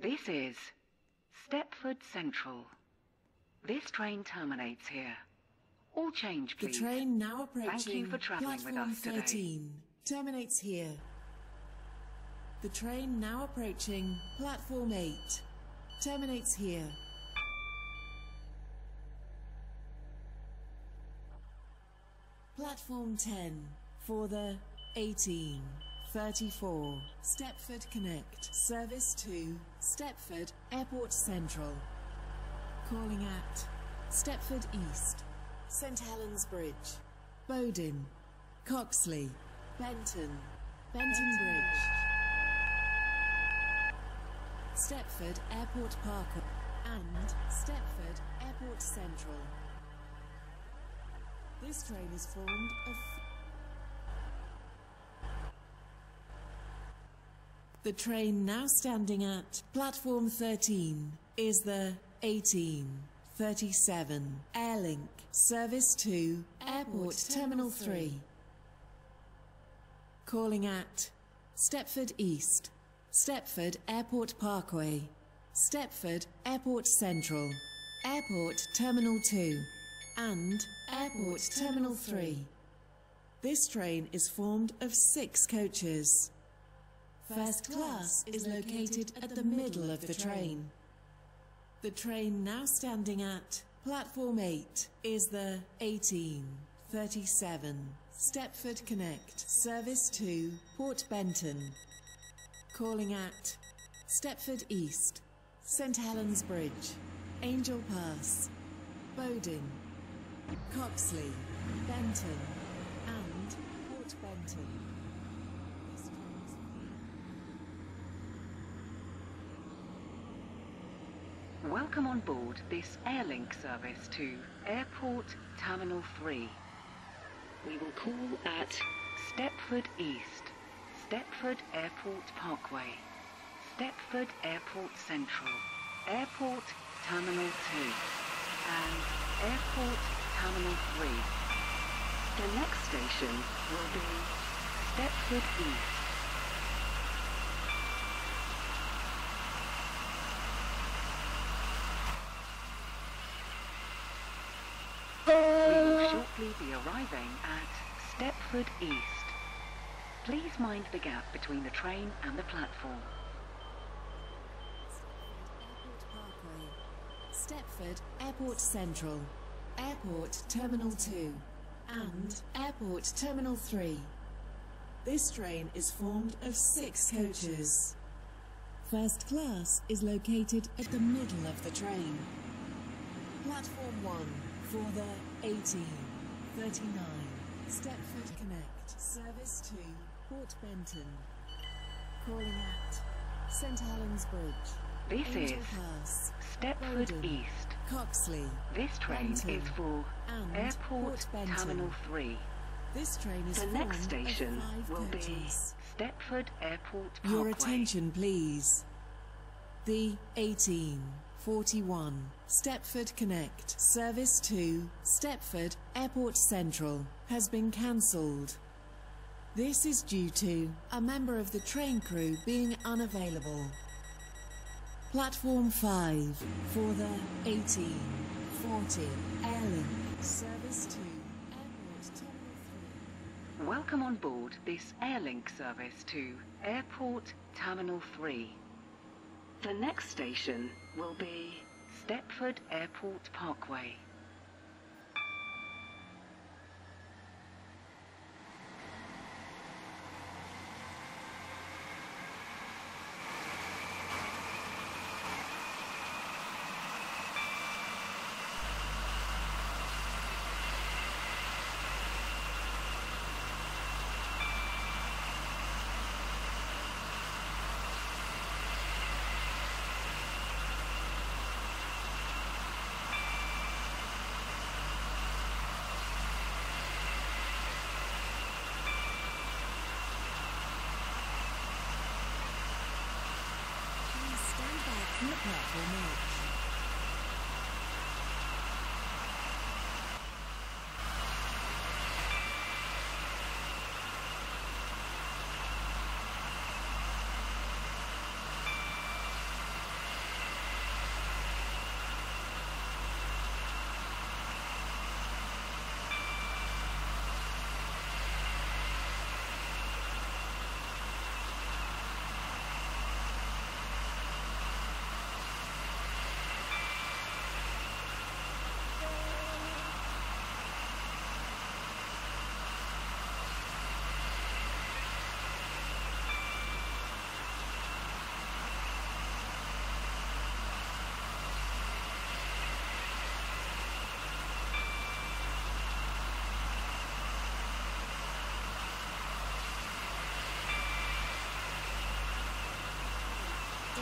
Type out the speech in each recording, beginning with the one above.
This is Stepford Central. This train terminates here. All change, please. The train now approaching Thank you for travelling with platform us today. 13 terminates here. The train now approaching platform 8 terminates here. Platform 10 for the 1834 Stepford Connect service to Stepford Airport Central. Calling at Stepford East, St Helens Bridge, Bowden, Coxley, Benton, Benton Bridge, Stepford Airport Park, and Stepford Airport Central. This train is formed of. The train now standing at platform 13 is the 1837 Airlink service to Airport Terminal 3. Calling at Stepford East, Stepford Airport Parkway, Stepford Airport Central, Airport Terminal 2, and Airport Terminal 3. This train is formed of six coaches. First class is located at the middle of the train. The train now standing at platform 8 is the 1837 Stepford Connect service to Port Benton. Calling at Stepford East, St Helens Bridge, Angel Pass, Bowden, Coxley, Benton, and Port Benton. This train is Welcome on board this Airlink service to Airport Terminal 3. We will call at Stepford East, Stepford Airport Parkway, Stepford Airport Central, Airport Terminal 2, and Airport Terminal 3. The next station will be Stepford East. We will shortly be arriving at Stepford East. Please mind the gap between the train and the platform. Stepford Airport Central, Airport Terminal 2, and Airport Terminal 3. This train is formed of six coaches. First class is located at the middle of the train. Platform 1 for the 1839 Stepford Connect service to Port Benton. Calling at St Helens Bridge. This Angel is Pass, Stepford East. Coxley. This train Benton is for Airport Port Terminal 3. This train is The next station will be. Stepford Airport Parkway. Your attention, please. The 1841 Stepford Connect service to Stepford Airport Central has been cancelled. This is due to a member of the train crew being unavailable. Platform 5 for the 1840 Airlink service to Airport Terminal 3. Welcome on board this Airlink service to Airport Terminal 3. The next station will be Stepford Airport Parkway. Please stand back from the platform edge.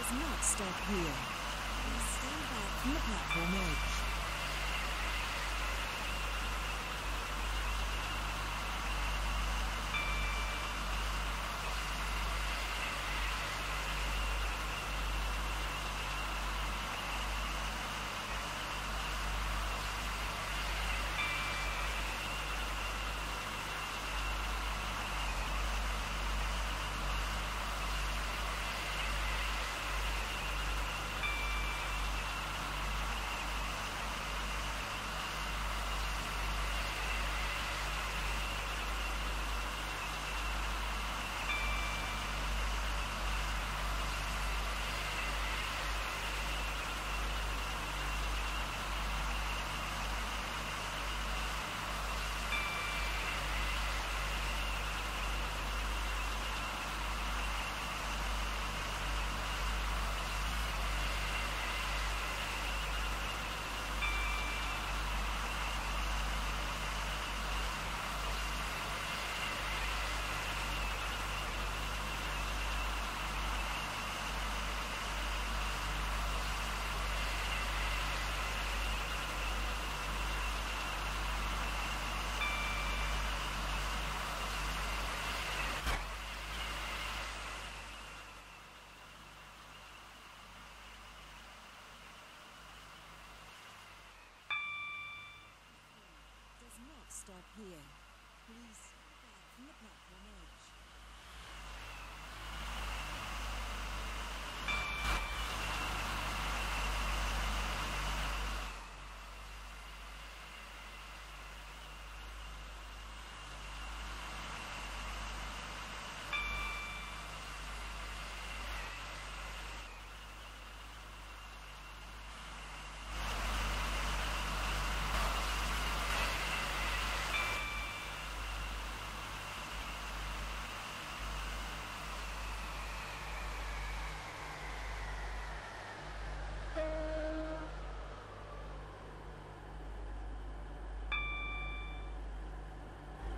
Does not stop here. Stand back from the platform edge.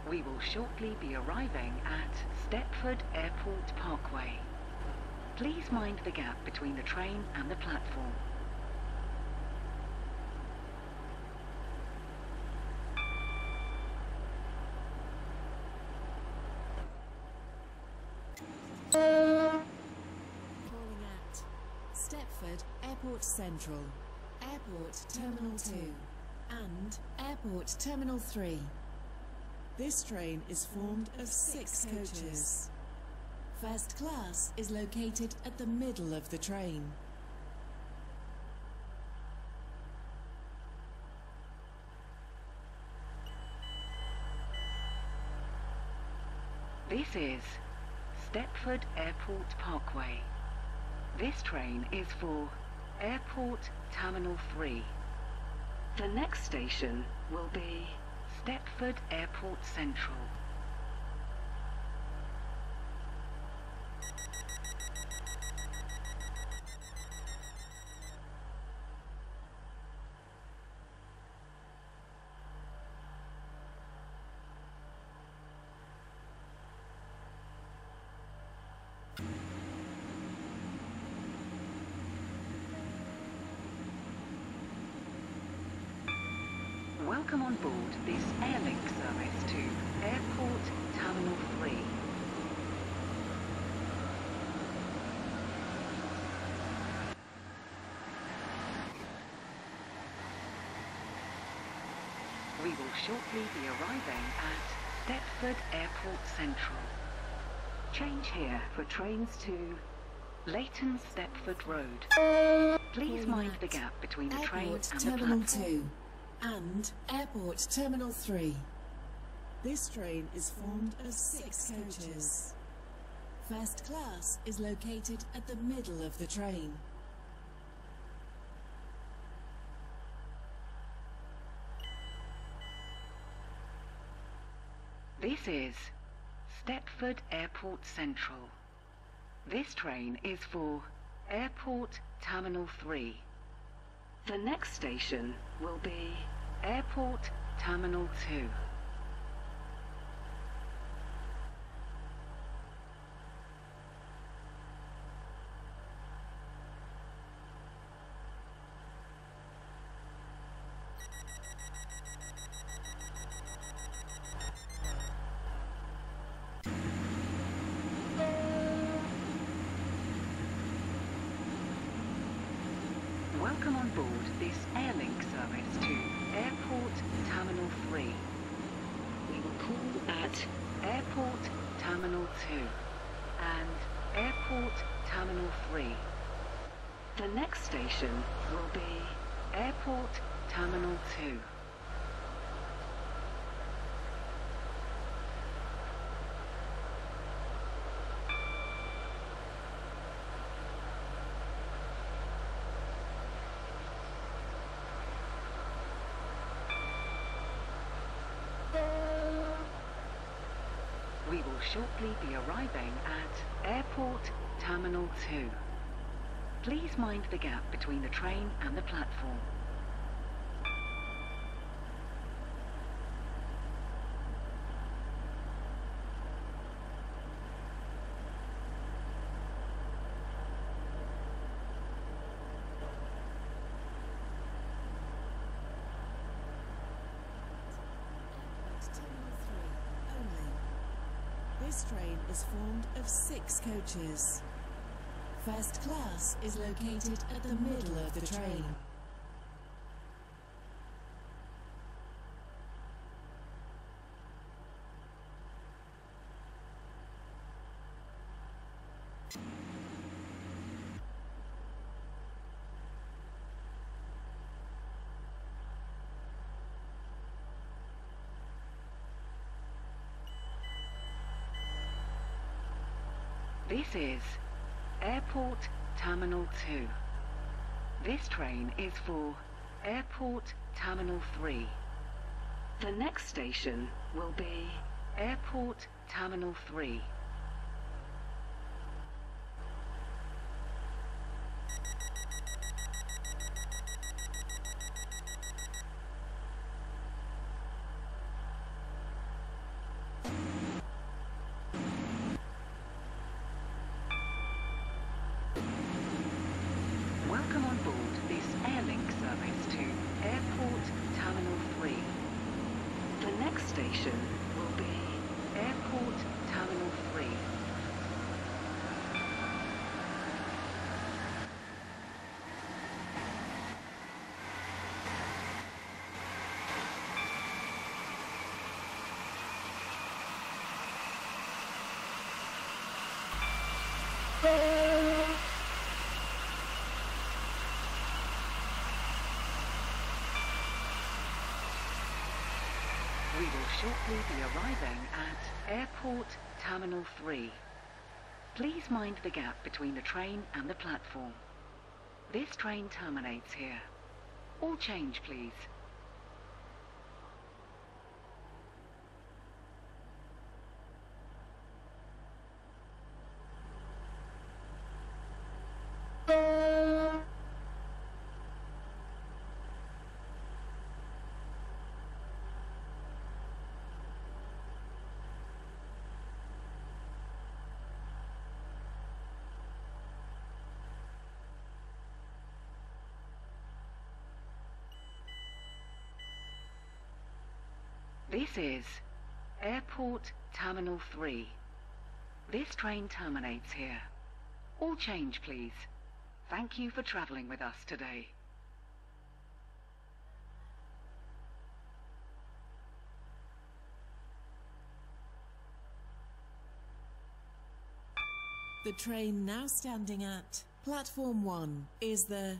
We will shortly be arriving at Stepford Airport Parkway. Please mind the gap between the train and the platform. Calling at Stepford Airport Central, Airport Terminal 2, and Airport Terminal 3. This train is formed of six coaches. First class is located at the middle of the train. This is Stepford Airport Parkway. This train is for Airport Terminal 3. The next station will be Stepford Airport Central. Welcome on board this Airlink service to Airport Terminal 3. We will shortly be arriving at Stepford Airport Central. Change here for trains to Leighton Stepford Road. Please mind the gap between the train Airport and the Terminal platform. 2 and Airport Terminal 3. This train is formed of six coaches. First class is located at the middle of the train. This is Stepford Airport Central. This train is for Airport Terminal 3. The next station will be Airport Terminal 2. Welcome on board this Airlink service to Airport Terminal 3. We will call at Airport Terminal 2 and Airport Terminal 3. The next station will be Airport Terminal 2. We will shortly be arriving at Airport Terminal 2. Please mind the gap between the train and the platform. Airport Terminal 3 only. This train is formed of six coaches. First class is located at the middle of the train. This is Airport Terminal 2. This train is for Airport Terminal 3. The next station will be Airport Terminal 3. Welcome on board this Airlink service to Airport Terminal 3. The next station will be Airport Terminal 3. We will shortly be arriving at Airport Terminal 3. Please mind the gap between the train and the platform. This train terminates here. All change, please. This is Airport Terminal 3. This train terminates here. All change, please. Thank you for travelling with us today. The train now standing at platform 1 is the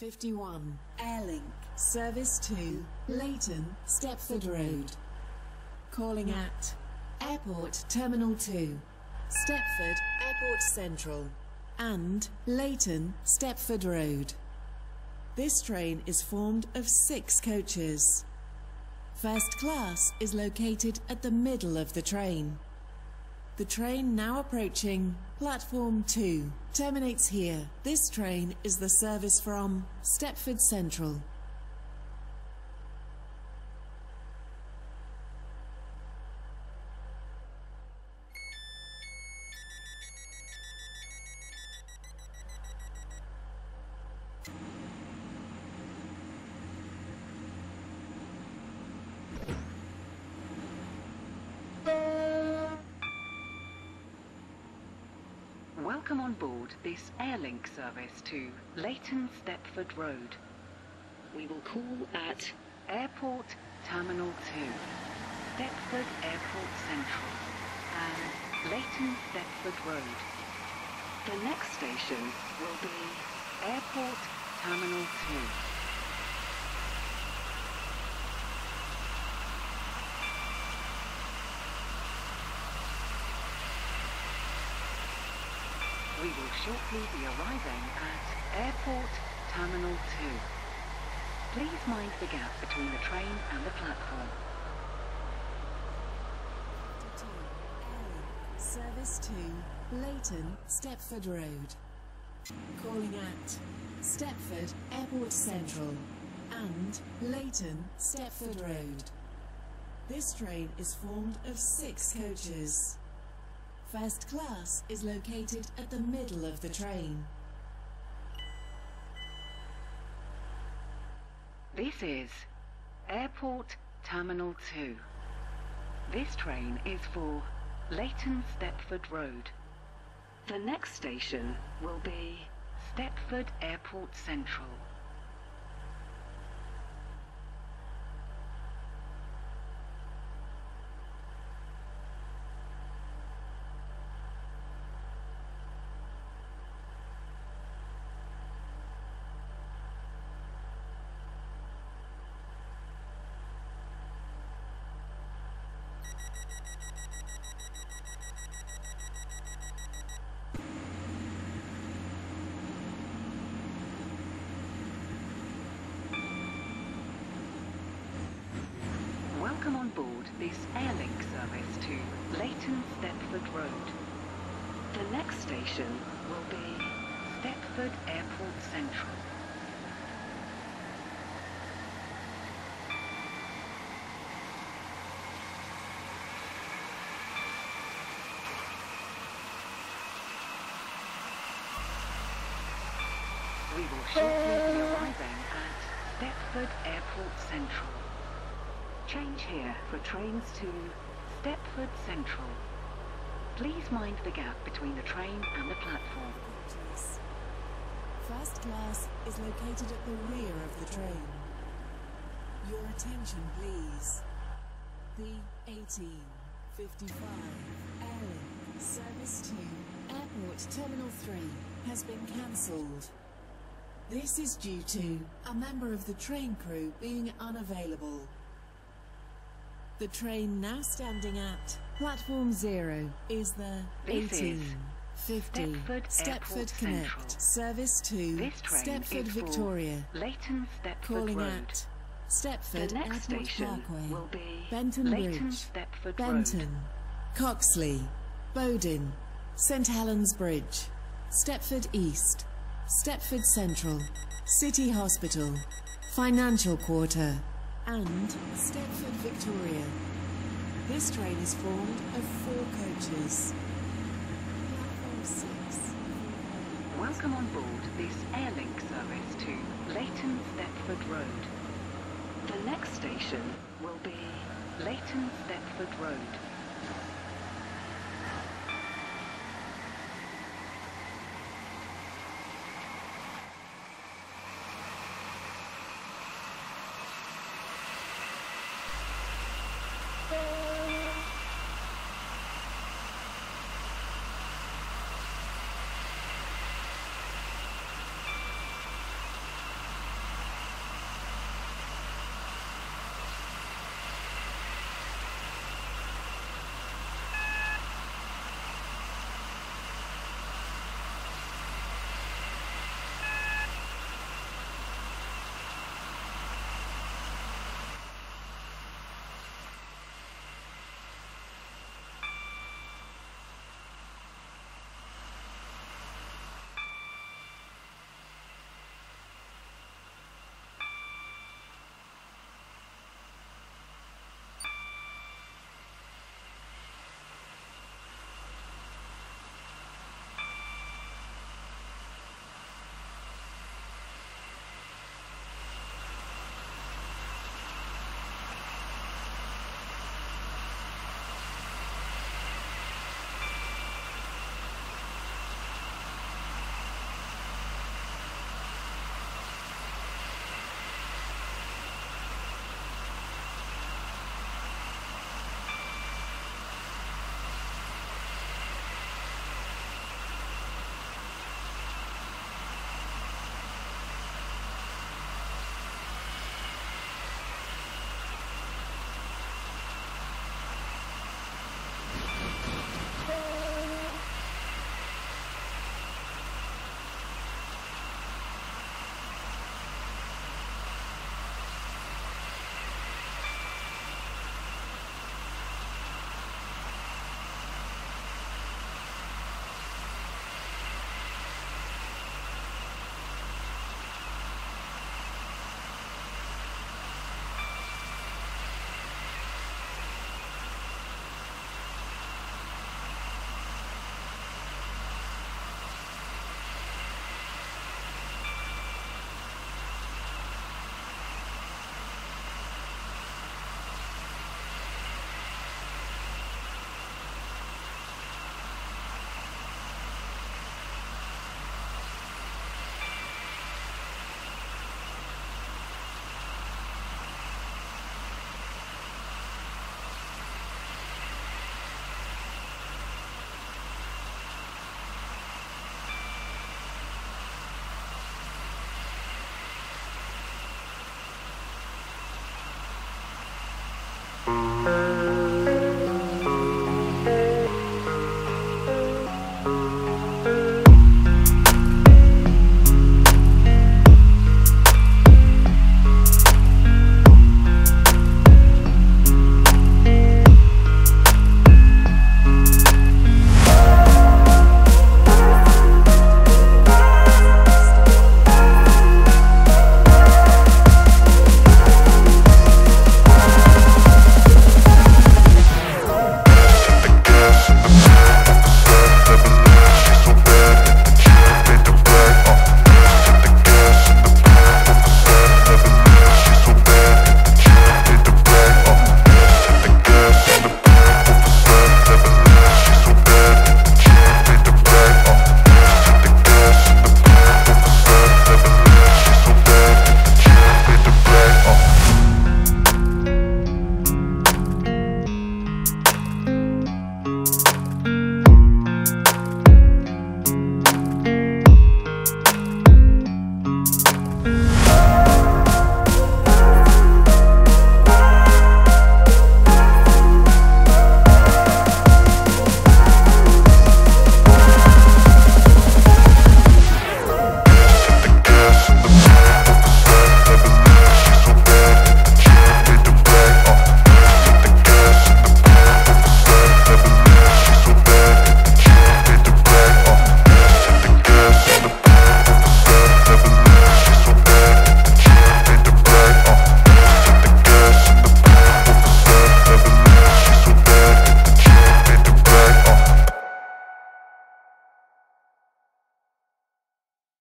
1851 Airlink Service to Leighton Stepford Road. Calling at Airport Terminal 2, Stepford Airport Central, and Leighton Stepford Road. This train is formed of six coaches. First class is located at the middle of the train. The train now approaching platform 2 terminates here. This train is the service from Stepford Central. This Airlink service to Leighton Stepford Road. We will call at Airport Terminal 2, Stepford Airport Central, and Leighton Stepford Road. The next station will be Airport Terminal 2. Will shortly be arriving at Airport Terminal 2. Please mind the gap between the train and the platform. 52 Service to Leighton, Stepford Road. Calling at Stepford Airport Central and Leighton, Stepford Road. This train is formed of six coaches. First class is located at the middle of the train. This is Airport Terminal 2. This train is for Leighton Stepford Road. The next station will be Stepford Airport Central. Welcome on board this Airlink service to Leighton Stepford Road. The next station will be Stepford Airport Central. We will shortly be arriving at Stepford Airport Central. Change here for trains to Stepford Central. Please mind the gap between the train and the platform. First class is located at the rear of the train. Your attention, please. The 1855 Airlink Service to Airport Terminal 3 has been cancelled. This is due to a member of the train crew being unavailable. The train now standing at platform zero is the This is 1850 Stepford Stepford Connect Central. service to Stepford Victoria. Leighton Stepford Calling Road. at Stepford the next Airport station Parkway, will be Benton Leighton Bridge, Stepford Benton, Road. Coxley, Bowden, St Helens Bridge, Stepford East, Stepford Central, City Hospital, Financial Quarter, and Stepford Victoria. This train is formed of four coaches. Welcome on board this Airlink service to Leighton Stepford Road. The next station will be Leighton Stepford Road.